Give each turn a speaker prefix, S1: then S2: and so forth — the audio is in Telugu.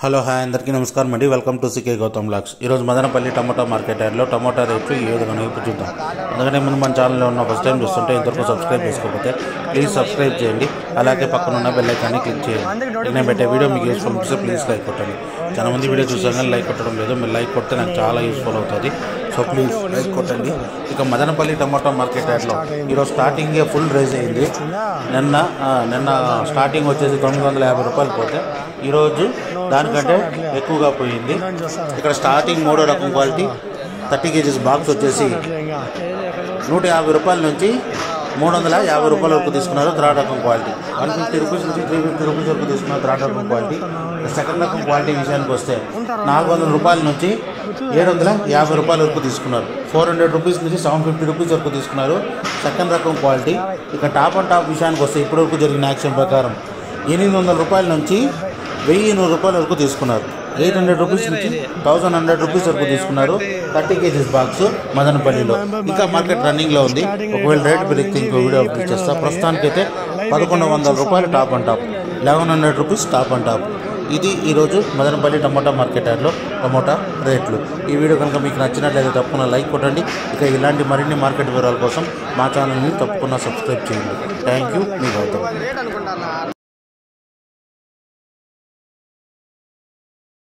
S1: హలో హాయ్ అందరికీ నమస్కారం అండి. Welcome to CK Gautam vlogs ఈరోజు మదనపల్లి టమాటా మార్కెట్ యార్డ్లో టమాటా రేట్లు ఈ విధంగా ఇప్పుడు చూద్దాం. అందుకనే ముందు మన ఛానల్లో ఉన్న ఫస్ట్ టైం చూస్తుంటే ఇంతవరకు సబ్స్క్రైబ్ చేసుకోకపోతే ప్లీజ్ సబ్స్క్రైబ్ చేయండి. అలాగే పక్కన ఉన్న బెల్ ఐకాన్ని క్లిక్ చేయండి. నేను పెట్టే వీడియో మీకు యూస్ఫుల్ అనిపిస్తే ప్లీజ్ లైక్ కొట్టండి. చాలా మంది వీడియో చూసాం కానీ లైక్ కొట్టడం లేదు. మీరు లైక్ కొడితే నాకు చాలా యూస్ఫుల్ అవుతుంది. సో ప్లీజ్ లైక్ కొట్టండి ఇక మదనపల్లి టమాటా మార్కెట్ యార్డ్లో ఈరోజు స్టార్టింగే ఫుల్ రైజ్ అయింది. నిన్న నిన్న స్టార్టింగ్ వచ్చేసి తొమ్మిది వందల యాభై రూపాయలు పోతే ఈరోజు దానికంటే ఎక్కువగా పోయింది. ఇక్కడ స్టార్టింగ్ మూడో రకం క్వాలిటీ థర్టీ కేజీస్ బాక్స్ వచ్చేసి నూట యాభై రూపాయల నుంచి మూడు వందల యాభై రూపాయల వరకు తీసుకున్నారు థర్డ్ రకం క్వాలిటీ. వన్ ఫిఫ్టీ రూపీస్ నుంచి త్రీ ఫిఫ్టీ రూపీస్ వరకు తీసుకున్నారు థర్డ్ రకం క్వాలిటీ సెకండ్ రకం క్వాలిటీ విషయానికి వస్తే నాలుగు వందల రూపాయల నుంచి ఏడు వందల యాభై రూపాయల వరకు తీసుకున్నారు. ఫోర్ హండ్రెడ్ రూపీస్ నుంచి సెవెన్ ఫిఫ్టీ రూపీస్ వరకు తీసుకున్నారు. సెకండ్ రకం క్వాలిటీ. ఇక టాప్ అండ్ టాప్ విషయానికి వస్తే ఇప్పటివరకు జరిగిన యాక్షన్ ప్రకారం ఎనిమిది వందల రూపాయల నుంచి వెయ్యి నూరు రూపాయల వరకు తీసుకున్నారు. ఎయిట్ హండ్రెడ్ రూపీస్ నుంచి థౌసండ్ హండ్రెడ్ రూపీస్ వరకు తీసుకున్నారు. థర్టీ కేజీస్ బాక్స్ మదనపల్లిలో. ఇంకా మార్కెట్ రన్నింగ్లో ఉంది. ఒకవేళ రేట్ పెరిగితే ఇంకో వీడియో అప్డేట్ చేస్తా. ప్రస్తుతానికైతే పదకొండు వందల రూపాయలు top and top eleven hundred rupees top and top ఇది ఈరోజు మదనపల్లి టమోటా మార్కెట్ యార్డ్లో టమోటా రేట్లు. ఈ వీడియో కనుక మీకు నచ్చినట్లయితే తప్పకుండా లైక్ కొట్టండి. ఇక ఇలాంటి మరిన్ని మార్కెట్ వివరాల కోసం మా ఛానల్ని తప్పకుండా సబ్స్క్రైబ్ చేయండి. థ్యాంక్ యూ మీ గౌతమ్.